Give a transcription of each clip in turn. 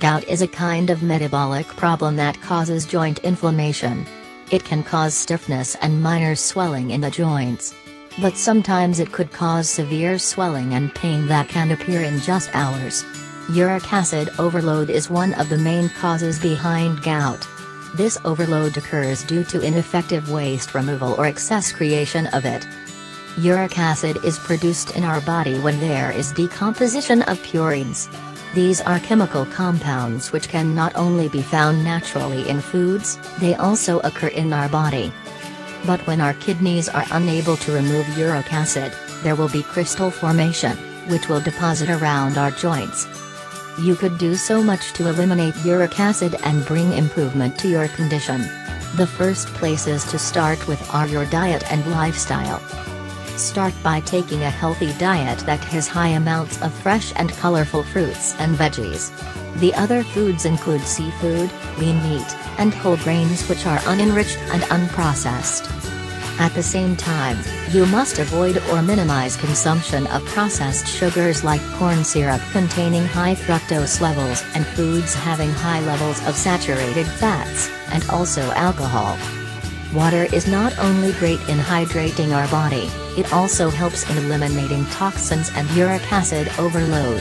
Gout is a kind of metabolic problem that causes joint inflammation. It can cause stiffness and minor swelling in the joints. But sometimes it could cause severe swelling and pain that can appear in just hours. Uric acid overload is one of the main causes behind gout. This overload occurs due to ineffective waste removal or excess creation of it. Uric acid is produced in our body when there is decomposition of purines. These are chemical compounds which can not only be found naturally in foods, they also occur in our body. But when our kidneys are unable to remove uric acid, there will be crystal formation, which will deposit around our joints. You could do so much to eliminate uric acid and bring improvement to your condition. The first places to start with are your diet and lifestyle. Start by taking a healthy diet that has high amounts of fresh and colorful fruits and veggies. The other foods include seafood, lean meat, and whole grains which are unenriched and unprocessed. At the same time, you must avoid or minimize consumption of processed sugars like corn syrup containing high fructose levels and foods having high levels of saturated fats, and also alcohol. Water is not only great in hydrating our body, it also helps in eliminating toxins and uric acid overload.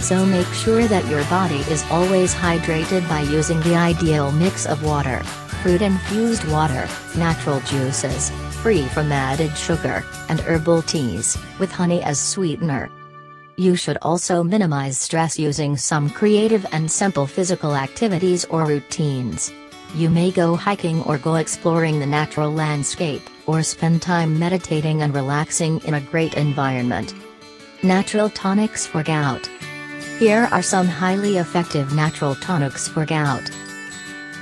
So make sure that your body is always hydrated by using the ideal mix of water, fruit-infused water, natural juices, free from added sugar, and herbal teas, with honey as sweetener. You should also minimize stress using some creative and simple physical activities or routines. You may go hiking or go exploring the natural landscape, or spend time meditating and relaxing in a great environment. Natural tonics for gout. Here are some highly effective natural tonics for gout.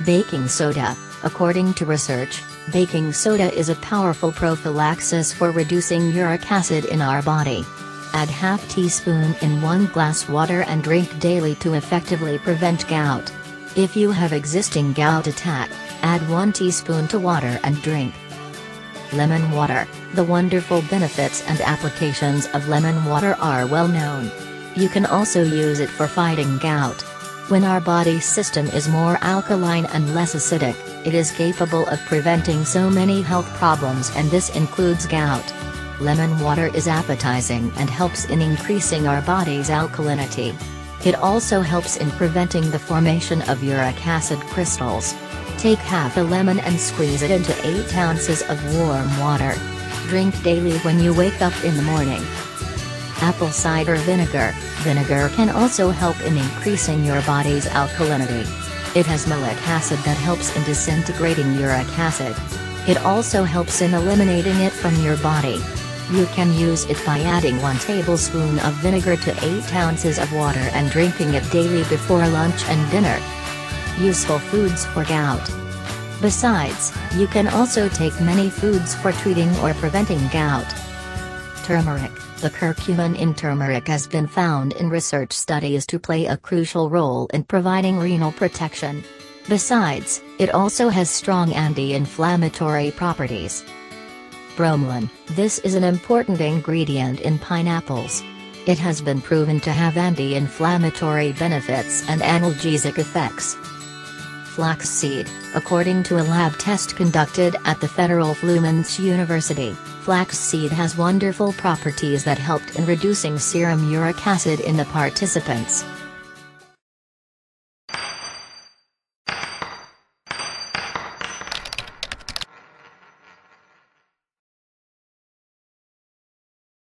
Baking soda. According to research, Baking soda is a powerful prophylaxis for reducing uric acid in our body. Add half teaspoon in 1 glass water and drink daily to effectively prevent gout. If you have existing gout attack, add 1 teaspoon to water and drink. Lemon water. The wonderful benefits and applications of lemon water are well known. You can also use it for fighting gout. When our body system is more alkaline and less acidic, it is capable of preventing so many health problems and this includes gout. Lemon water is appetizing and helps in increasing our body's alkalinity. It also helps in preventing the formation of uric acid crystals. Take half a lemon and squeeze it into 8 ounces of warm water. Drink daily when you wake up in the morning. Apple cider vinegar. Vinegar can also help in increasing your body's alkalinity. It has malic acid that helps in disintegrating uric acid. It also helps in eliminating it from your body. You can use it by adding 1 tablespoon of vinegar to 8 ounces of water and drinking it daily before lunch and dinner. Useful foods for gout. Besides, you can also take many foods for treating or preventing gout. Turmeric. The curcumin in turmeric has been found in research studies to play a crucial role in providing renal protection. Besides, it also has strong anti-inflammatory properties. Bromelain, this is an important ingredient in pineapples. It has been proven to have anti-inflammatory benefits and analgesic effects. Flaxseed, according to a lab test conducted at the Federal Fluminense University, flaxseed has wonderful properties that helped in reducing serum uric acid in the participants.